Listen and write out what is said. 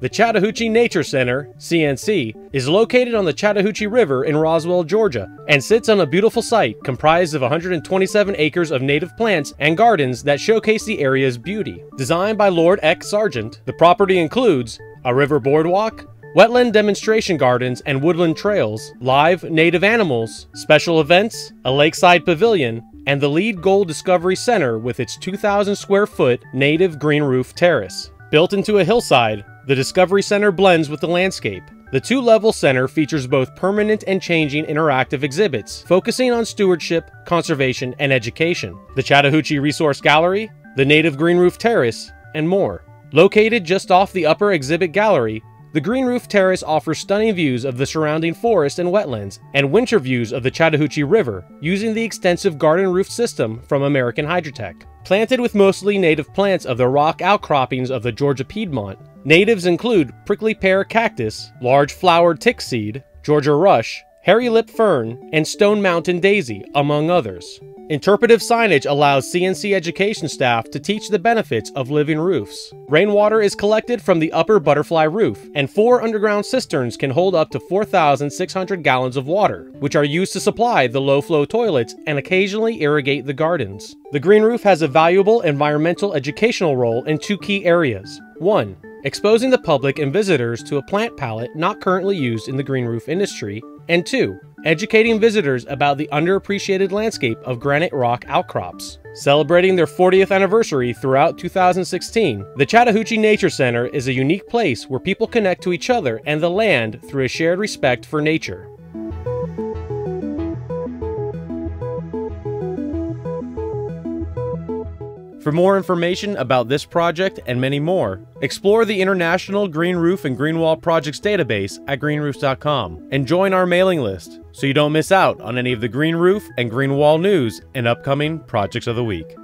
The Chattahoochee Nature Center, CNC, is located on the Chattahoochee River in Roswell, Georgia, and sits on a beautiful site comprised of 127 acres of native plants and gardens that showcase the area's beauty. Designed by Lord Aeck Sargent, the property includes a river boardwalk, wetland demonstration gardens and woodland trails, live native animals, special events, a lakeside pavilion, and the LEED Gold Discovery Center with its 2,000 square foot native green roof terrace. Built into a hillside, the Discovery Center blends with the landscape. The two level center features both permanent and changing interactive exhibits, focusing on stewardship, conservation, and education. The Chattahoochee Resource Gallery, the Native Green Roof Terrace, and more. Located just off the upper exhibit gallery, the Green Roof Terrace offers stunning views of the surrounding forest and wetlands, and winter views of the Chattahoochee River using the extensive garden roof system from American Hydrotech. Planted with mostly native plants of the rock outcroppings of the Georgia Piedmont, natives include prickly pear cactus, large flowered tick seed, Georgia rush, hairy lip fern, and stone mountain daisy, among others. Interpretive signage allows CNC education staff to teach the benefits of living roofs. Rainwater is collected from the upper butterfly roof, and four underground cisterns can hold up to 4,600 gallons of water, which are used to supply the low-flow toilets and occasionally irrigate the gardens. The green roof has a valuable environmental educational role in two key areas. 1 exposing the public and visitors to a plant palette not currently used in the green roof industry, and 2 educating visitors about the underappreciated landscape of granite rock outcrops. Celebrating their 40th anniversary throughout 2016, the Chattahoochee Nature Center is a unique place where people connect to each other and the land through a shared respect for nature. For more information about this project and many more, explore the International Green Roof and Green Wall Projects database at greenroofs.com and join our mailing list so you don't miss out on any of the green roof and green wall news and upcoming projects of the week.